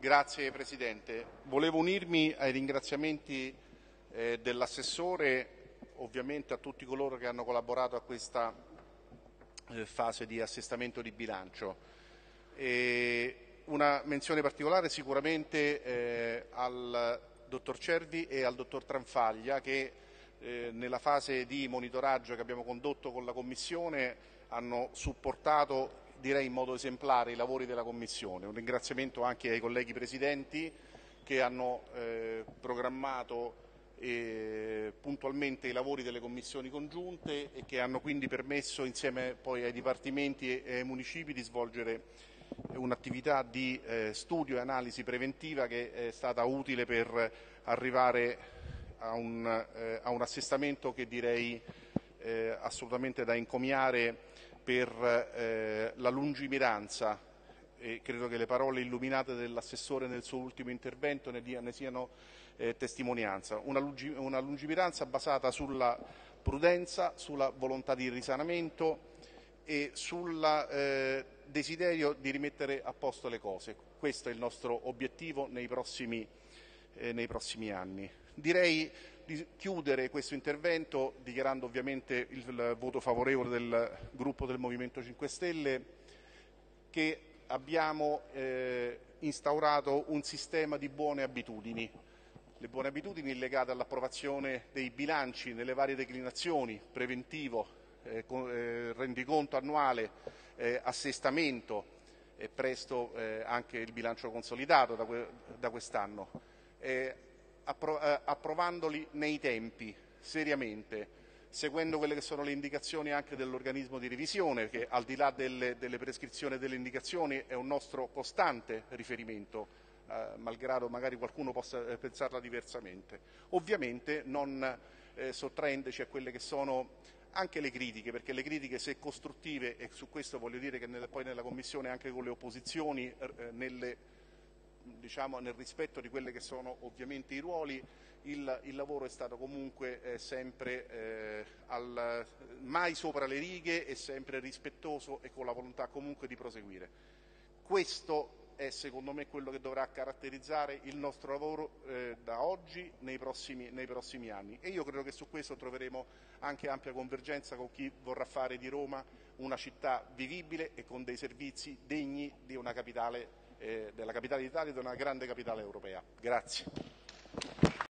Grazie Presidente. Volevo unirmi ai ringraziamenti eh, dell'assessore, ovviamente a tutti coloro che hanno collaborato a questa eh, fase di assestamento di bilancio. E una menzione particolare sicuramente eh, al dottor Cervi e al dottor Tranfaglia che eh, nella fase di monitoraggio che abbiamo condotto con la Commissione hanno supportato direi in modo esemplare i lavori della Commissione. Un ringraziamento anche ai colleghi presidenti che hanno eh, programmato eh, puntualmente i lavori delle commissioni congiunte e che hanno quindi permesso insieme poi ai dipartimenti e ai municipi di svolgere un'attività di eh, studio e analisi preventiva che è stata utile per arrivare a un, eh, a un assestamento che direi eh, assolutamente da encomiare per eh, la lungimiranza e credo che le parole illuminate dell'assessore nel suo ultimo intervento ne, ne siano eh, testimonianza. Una, lungi, una, lungimiranza basata sulla prudenza, sulla volontà di risanamento e sul eh, desiderio di rimettere a posto le cose. Questo è il nostro obiettivo nei prossimi, eh, nei prossimi anni. Direi di chiudere questo intervento dichiarando ovviamente il voto favorevole del gruppo del Movimento 5 Stelle che abbiamo eh, instaurato un sistema di buone abitudini. Le buone abitudini legate all'approvazione dei bilanci nelle varie declinazioni, preventivo, eh, eh, rendiconto annuale, eh, assestamento e presto eh, anche il bilancio consolidato da, que da quest'anno. Eh, appro approvandoli nei tempi, seriamente, seguendo quelle che sono le indicazioni anche dell'organismo di revisione, che al di là delle, delle prescrizioni e delle indicazioni è un nostro costante riferimento, eh, malgrado magari qualcuno possa eh, pensarla diversamente. Ovviamente non eh, sottraendoci a quelle che sono anche le critiche, perché le critiche se costruttive, e su questo voglio dire che nel, poi nella Commissione anche con le opposizioni, eh, nelle diciamo, nel rispetto di quelli che sono ovviamente i ruoli, il, il lavoro è stato comunque eh, sempre eh, al, mai sopra le righe e sempre rispettoso e con la volontà comunque di proseguire. Questo è secondo me quello che dovrà caratterizzare il nostro lavoro eh, da oggi nei prossimi, nei prossimi, anni e io credo che su questo troveremo anche ampia convergenza con chi vorrà fare di Roma una città vivibile e con dei servizi degni di una capitale eh, della capitale d'Italia e di una grande capitale europea. Grazie.